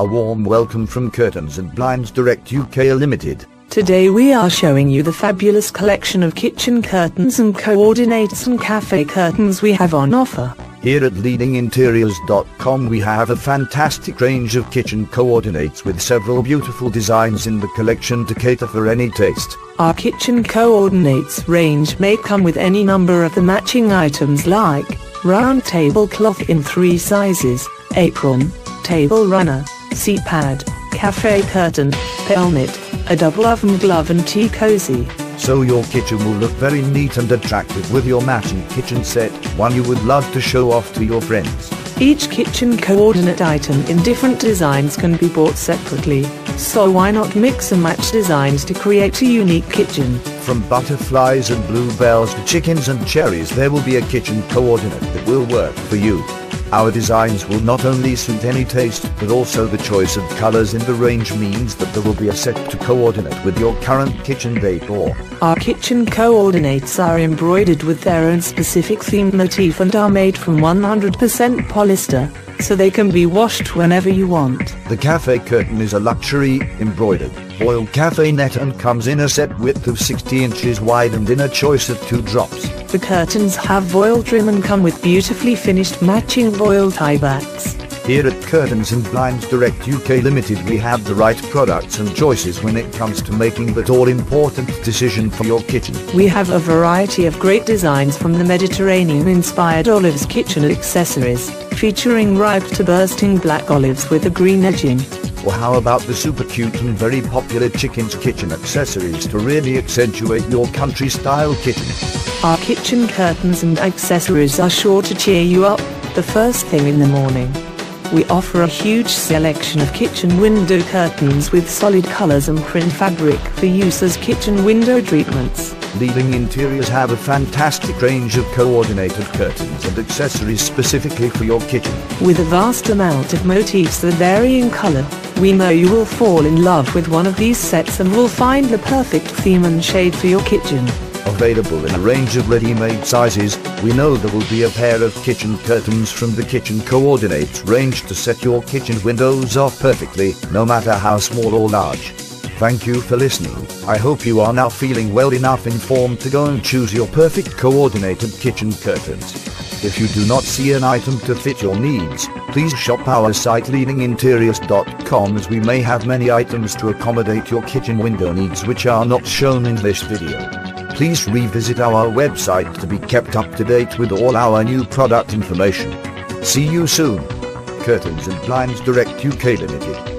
A warm welcome from Curtains and Blinds Direct UK Limited. Today we are showing you the fabulous collection of kitchen curtains and coordinates and cafe curtains we have on offer. Here at leadinginteriors.com we have a fantastic range of kitchen coordinates with several beautiful designs in the collection to cater for any taste. Our kitchen coordinates range may come with any number of the matching items like round tablecloth in three sizes, apron, table runner, seat pad, cafe curtain, pelmet, a double oven glove and tea cozy. So your kitchen will look very neat and attractive with your matching kitchen set, one you would love to show off to your friends. Each kitchen coordinate item in different designs can be bought separately, so why not mix and match designs to create a unique kitchen? From butterflies and bluebells to chickens and cherries there will be a kitchen coordinate that will work for you. Our designs will not only suit any taste, but also the choice of colors in the range means that there will be a set to coordinate with your current kitchen decor. Our kitchen coordinates are embroidered with their own specific theme motif and are made from 100% polyester, so they can be washed whenever you want. The cafe curtain is a luxury, embroidered, voile cafe net and comes in a set width of 60 inches wide and in a choice of two drops. The curtains have voile trim and come with beautifully finished matching voile tiebacks. Here at Curtains and Blinds Direct UK Limited we have the right products and choices when it comes to making that all-important decision for your kitchen. We have a variety of great designs from the Mediterranean-inspired olives kitchen accessories, featuring ripe to bursting black olives with a green edging. How about the super cute and very popular chicken's kitchen accessories to really accentuate your country-style kitchen. Our kitchen curtains and accessories are sure to cheer you up, the first thing in the morning. We offer a huge selection of kitchen window curtains with solid colors and print fabric for use as kitchen window treatments. Leading Interiors have a fantastic range of coordinated curtains and accessories specifically for your kitchen. With a vast amount of motifs that vary in color, we know you will fall in love with one of these sets and will find the perfect theme and shade for your kitchen. Available in a range of ready-made sizes, we know there will be a pair of kitchen curtains from the kitchen coordinates range to set your kitchen windows off perfectly, no matter how small or large. Thank you for listening. I hope you are now feeling well enough informed to go and choose your perfect coordinated kitchen curtains. If you do not see an item to fit your needs, please shop our site leadinginteriors.com as we may have many items to accommodate your kitchen window needs which are not shown in this video. Please revisit our website to be kept up to date with all our new product information. See you soon. Curtains and Blinds Direct UK Limited.